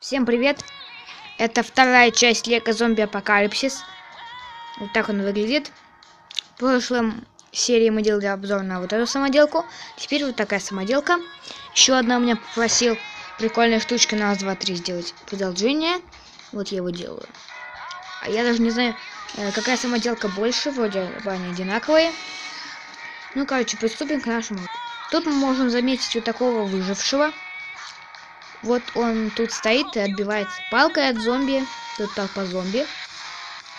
Всем привет! Это вторая часть Лего Зомби Апокалипсис. Вот так он выглядит. В прошлом серии мы делали обзор на вот эту самоделку. Теперь вот такая самоделка. Еще одна у меня попросил прикольная штучка на раз, два, три сделать продолжение. Вот я его делаю. А я даже не знаю, э, какая самоделка больше. Вроде они одинаковые. Ну, короче, приступим к нашему. Тут мы можем заметить вот такого выжившего. Вот он тут стоит и отбивается палкой от зомби. Тут толпа зомби.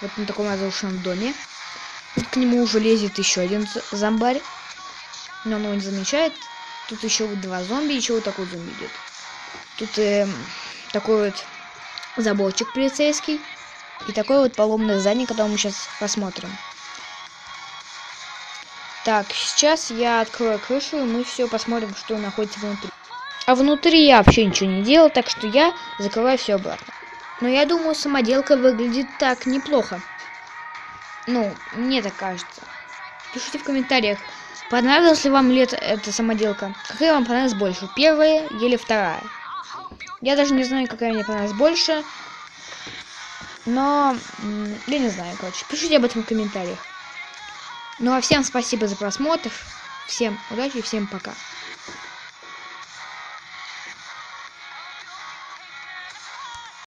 Вот на таком разрушенном доме. Тут к нему уже лезет еще один зомбарь. Но он его не замечает. Тут еще вот два зомби, еще вот такой зомби идет. Тут э, такой вот заборчик полицейский. И такое вот поломное здание, которое мы сейчас посмотрим. Так, сейчас я открою крышу, и мы все посмотрим, что находится внутри. А внутри я вообще ничего не делал, так что я закрываю все обратно. Но я думаю, самоделка выглядит так неплохо. Ну, мне так кажется. Пишите в комментариях, понравилась ли вам это, эта самоделка. Какая вам понравилась больше, первая или вторая? Я даже не знаю, какая мне понравилась больше. Но, я не знаю, короче. Пишите об этом в комментариях. Ну а всем спасибо за просмотр. Всем удачи и всем пока.